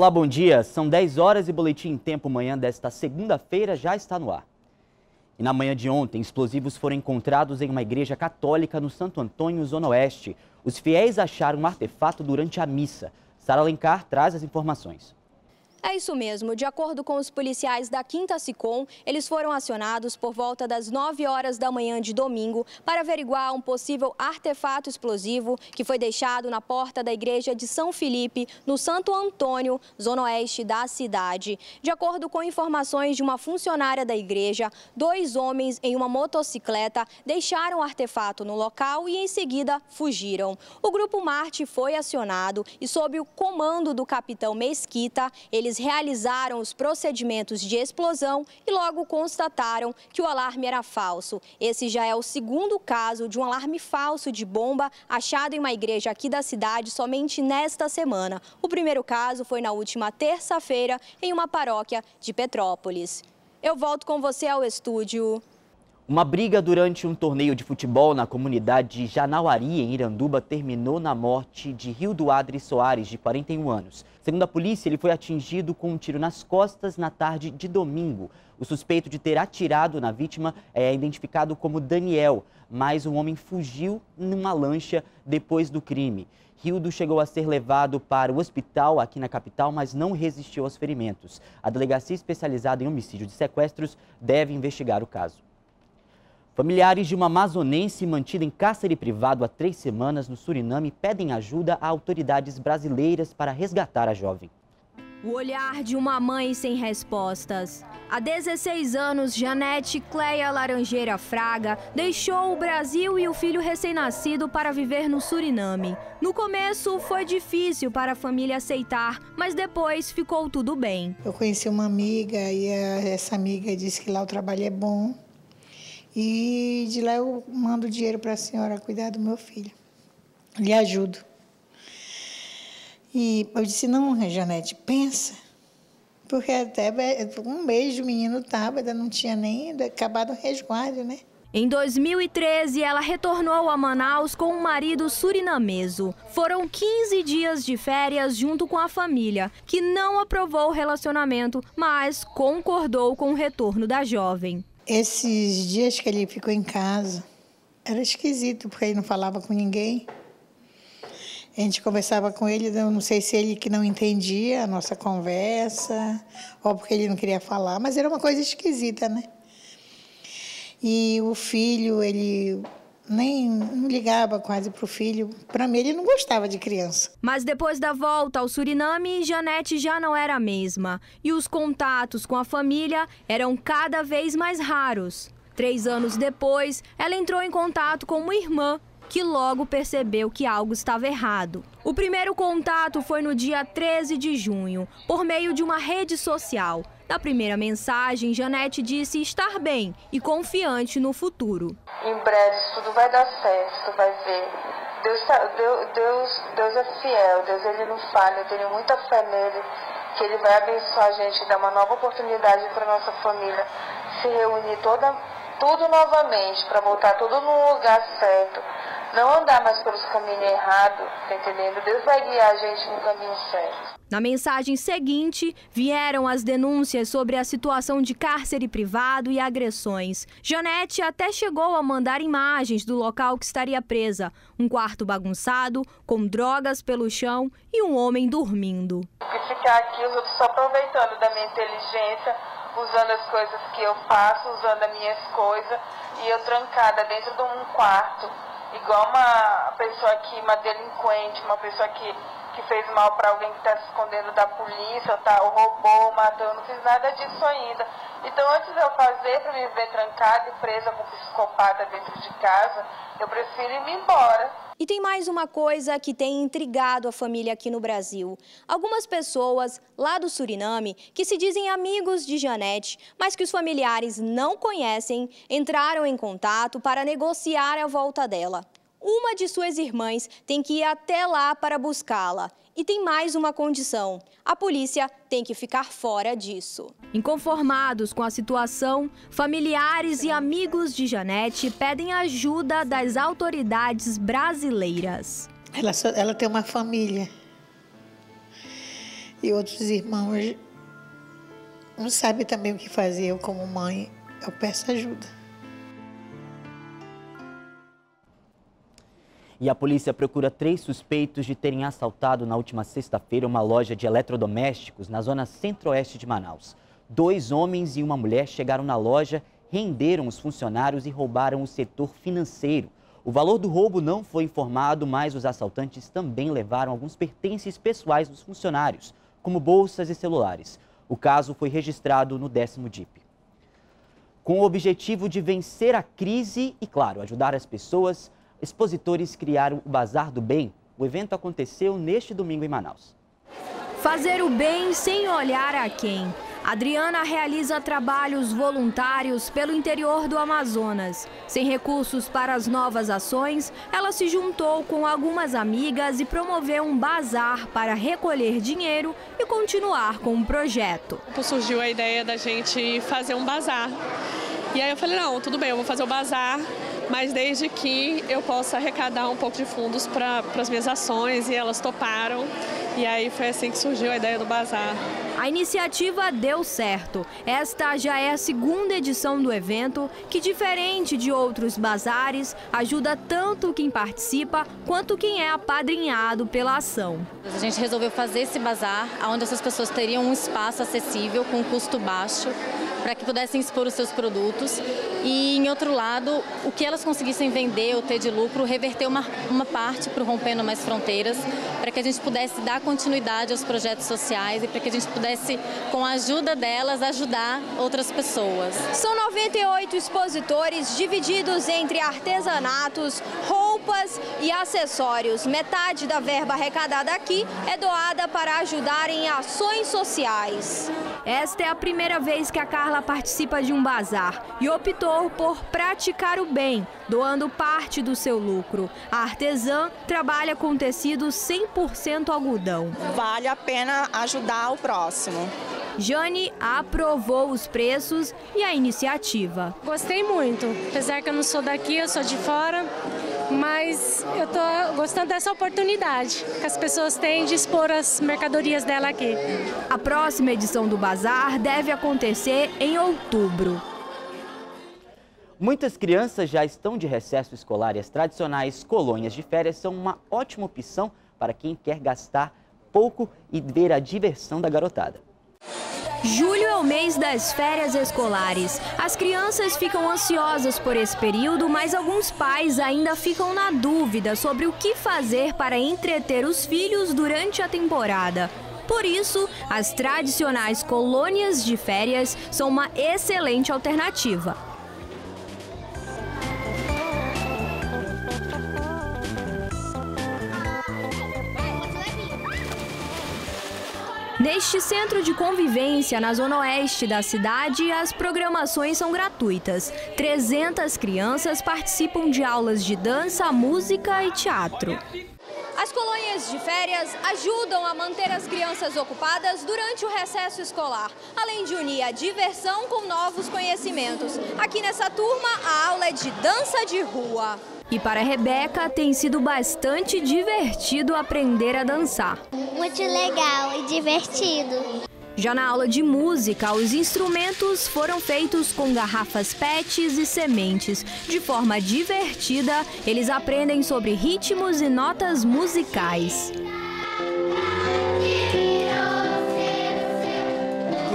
Olá, bom dia. São 10 horas e Boletim em Tempo Manhã desta segunda-feira já está no ar. E na manhã de ontem, explosivos foram encontrados em uma igreja católica no Santo Antônio, Zona Oeste. Os fiéis acharam um artefato durante a missa. Sara Alencar traz as informações. É isso mesmo. De acordo com os policiais da Quinta Sicom, eles foram acionados por volta das 9 horas da manhã de domingo para averiguar um possível artefato explosivo que foi deixado na porta da igreja de São Felipe, no Santo Antônio, zona oeste da cidade. De acordo com informações de uma funcionária da igreja, dois homens em uma motocicleta deixaram o artefato no local e em seguida fugiram. O grupo Marte foi acionado e sob o comando do capitão Mesquita, eles eles realizaram os procedimentos de explosão e logo constataram que o alarme era falso. Esse já é o segundo caso de um alarme falso de bomba achado em uma igreja aqui da cidade somente nesta semana. O primeiro caso foi na última terça-feira em uma paróquia de Petrópolis. Eu volto com você ao estúdio. Uma briga durante um torneio de futebol na comunidade de Janauari, em Iranduba, terminou na morte de Rio do Adri Soares, de 41 anos. Segundo a polícia, ele foi atingido com um tiro nas costas na tarde de domingo. O suspeito de ter atirado na vítima é identificado como Daniel, mas o homem fugiu numa lancha depois do crime. Rildo chegou a ser levado para o hospital aqui na capital, mas não resistiu aos ferimentos. A delegacia especializada em homicídio de sequestros deve investigar o caso. Familiares de uma amazonense mantida em cárcere privado há três semanas no Suriname pedem ajuda a autoridades brasileiras para resgatar a jovem. O olhar de uma mãe sem respostas. Há 16 anos, Janete Cleia Laranjeira Fraga deixou o Brasil e o filho recém-nascido para viver no Suriname. No começo foi difícil para a família aceitar, mas depois ficou tudo bem. Eu conheci uma amiga e essa amiga disse que lá o trabalho é bom e de lá eu mando dinheiro para a senhora cuidar do meu filho. Lhe ajudo. E eu disse, não, Janete, pensa. Porque até um mês o menino estava, ainda não tinha nem acabado o resguardo, né? Em 2013, ela retornou a Manaus com um marido surinameso. Foram 15 dias de férias junto com a família, que não aprovou o relacionamento, mas concordou com o retorno da jovem. Esses dias que ele ficou em casa, era esquisito, porque ele não falava com ninguém. A gente conversava com ele, eu não sei se ele que não entendia a nossa conversa, ou porque ele não queria falar, mas era uma coisa esquisita, né? E o filho, ele nem não ligava quase para o filho. Para mim, ele não gostava de criança. Mas depois da volta ao Suriname, Janete já não era a mesma. E os contatos com a família eram cada vez mais raros. Três anos depois, ela entrou em contato com uma irmã que logo percebeu que algo estava errado. O primeiro contato foi no dia 13 de junho, por meio de uma rede social. Na primeira mensagem, Janete disse estar bem e confiante no futuro. Em breve tudo vai dar certo, vai ver. Deus, tá, Deus, Deus, Deus é fiel, Deus ele não falha, eu tenho muita fé nele, que ele vai abençoar a gente, dar uma nova oportunidade para nossa família se reunir toda, tudo novamente, para voltar tudo no lugar certo não andar mais pelos caminhos errados, tá entendendo? Deus vai guiar a gente no caminho certo. Na mensagem seguinte, vieram as denúncias sobre a situação de cárcere privado e agressões. Janete até chegou a mandar imagens do local que estaria presa: um quarto bagunçado, com drogas pelo chão e um homem dormindo. Ficar aqui, eu só aproveitando da minha inteligência, usando as coisas que eu faço, usando as minhas coisas, e eu trancada dentro de um quarto igual uma pessoa que, uma delinquente, uma pessoa que, que fez mal para alguém que está se escondendo da polícia, tá, ou roubou, matou, eu não fiz nada disso ainda. Então antes de eu fazer para me ver trancada e presa com psicopata dentro de casa, eu prefiro ir embora. E tem mais uma coisa que tem intrigado a família aqui no Brasil. Algumas pessoas lá do Suriname, que se dizem amigos de Janete, mas que os familiares não conhecem, entraram em contato para negociar a volta dela. Uma de suas irmãs tem que ir até lá para buscá-la. E tem mais uma condição: a polícia tem que ficar fora disso. Inconformados com a situação, familiares e amigos de Janete pedem ajuda das autoridades brasileiras. Ela, ela tem uma família. E outros irmãos não sabem também o que fazer. Eu, como mãe, eu peço ajuda. E a polícia procura três suspeitos de terem assaltado na última sexta-feira uma loja de eletrodomésticos na zona centro-oeste de Manaus. Dois homens e uma mulher chegaram na loja, renderam os funcionários e roubaram o setor financeiro. O valor do roubo não foi informado, mas os assaltantes também levaram alguns pertences pessoais dos funcionários, como bolsas e celulares. O caso foi registrado no décimo DIP. Com o objetivo de vencer a crise e, claro, ajudar as pessoas, expositores criaram o Bazar do Bem. O evento aconteceu neste domingo em Manaus. Fazer o bem sem olhar a quem. Adriana realiza trabalhos voluntários pelo interior do Amazonas. Sem recursos para as novas ações, ela se juntou com algumas amigas e promoveu um bazar para recolher dinheiro e continuar com o projeto. Surgiu a ideia da gente fazer um bazar. E aí eu falei, não, tudo bem, eu vou fazer o bazar, mas desde que eu possa arrecadar um pouco de fundos para as minhas ações e elas toparam. E aí foi assim que surgiu a ideia do bazar. A iniciativa deu certo. Esta já é a segunda edição do evento, que, diferente de outros bazares, ajuda tanto quem participa quanto quem é apadrinhado pela ação. A gente resolveu fazer esse bazar, onde essas pessoas teriam um espaço acessível, com custo baixo, para que pudessem expor os seus produtos. E, em outro lado, o que elas conseguissem vender ou ter de lucro, reverter uma, uma parte para o Rompendo Mais Fronteiras, para que a gente pudesse dar continuidade aos projetos sociais e para que a gente pudesse, com a ajuda delas, ajudar outras pessoas. São 98 expositores divididos entre artesanatos, roupas e acessórios. Metade da verba arrecadada aqui é doada para ajudar em ações sociais. Esta é a primeira vez que a Carla participa de um bazar e optou por praticar o bem, doando parte do seu lucro. A artesã trabalha com tecido 100% algodão. Vale a pena ajudar o próximo. Jane aprovou os preços e a iniciativa. Gostei muito, apesar que eu não sou daqui, eu sou de fora, mas eu estou gostando dessa oportunidade que as pessoas têm de expor as mercadorias dela aqui. A próxima edição do Bazar deve acontecer em outubro. Muitas crianças já estão de recesso escolar e as tradicionais colônias de férias são uma ótima opção para quem quer gastar pouco e ver a diversão da garotada. Julho é o mês das férias escolares. As crianças ficam ansiosas por esse período, mas alguns pais ainda ficam na dúvida sobre o que fazer para entreter os filhos durante a temporada. Por isso, as tradicionais colônias de férias são uma excelente alternativa. Neste centro de convivência na zona oeste da cidade, as programações são gratuitas. 300 crianças participam de aulas de dança, música e teatro. As colônias de férias ajudam a manter as crianças ocupadas durante o recesso escolar, além de unir a diversão com novos conhecimentos. Aqui nessa turma, a aula é de dança de rua. E para a Rebeca tem sido bastante divertido aprender a dançar. Muito legal e divertido. Já na aula de música, os instrumentos foram feitos com garrafas PETs e sementes. De forma divertida, eles aprendem sobre ritmos e notas musicais.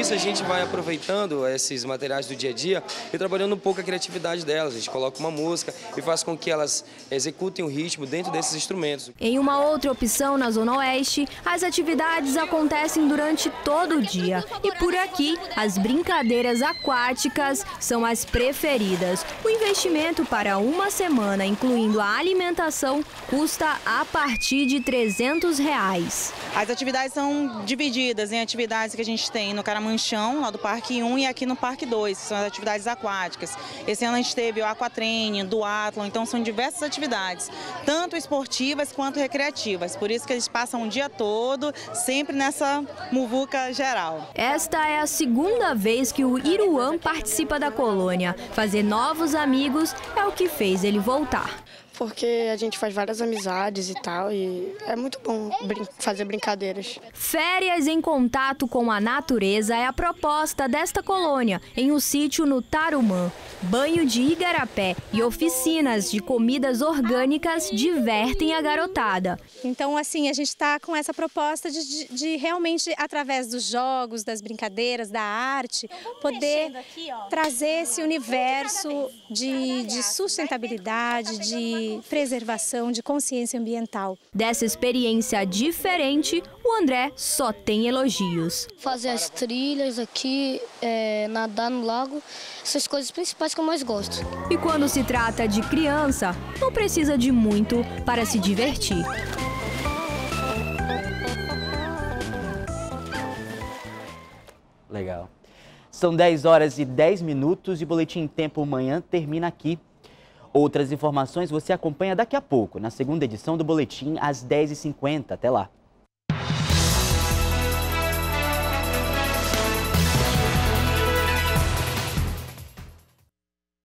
Isso a gente vai aproveitando esses materiais do dia a dia e trabalhando um pouco a criatividade delas. A gente coloca uma música e faz com que elas executem o ritmo dentro desses instrumentos. Em uma outra opção na Zona Oeste, as atividades acontecem durante todo o dia. E por aqui, as brincadeiras aquáticas são as preferidas. O investimento para uma semana, incluindo a alimentação, custa a partir de 300 reais. As atividades são divididas em atividades que a gente tem no Caramanchão, Manchão, lá do Parque 1, e aqui no Parque 2, que são as atividades aquáticas. Esse ano a gente teve o aquatraining, duatlon, então são diversas atividades, tanto esportivas quanto recreativas. Por isso que eles passam o dia todo, sempre nessa muvuca geral. Esta é a segunda vez que o Iruan participa da colônia. Fazer novos amigos é o que fez ele voltar. Porque a gente faz várias amizades e tal, e é muito bom brin fazer brincadeiras. Férias em contato com a natureza é a proposta desta colônia, em um sítio no Tarumã. Banho de igarapé e oficinas de comidas orgânicas divertem a garotada. Então, assim, a gente está com essa proposta de, de, de, realmente, através dos jogos, das brincadeiras, da arte, poder trazer esse universo de, de sustentabilidade, de preservação, de consciência ambiental. Dessa experiência diferente, o André só tem elogios. Fazer as trilhas aqui, é, nadar no lago, essas coisas principais que eu mais gosto. E quando se trata de criança, não precisa de muito para se divertir. Legal. São 10 horas e 10 minutos e o Boletim Tempo Manhã termina aqui. Outras informações você acompanha daqui a pouco, na segunda edição do Boletim, às 10h50. Até lá.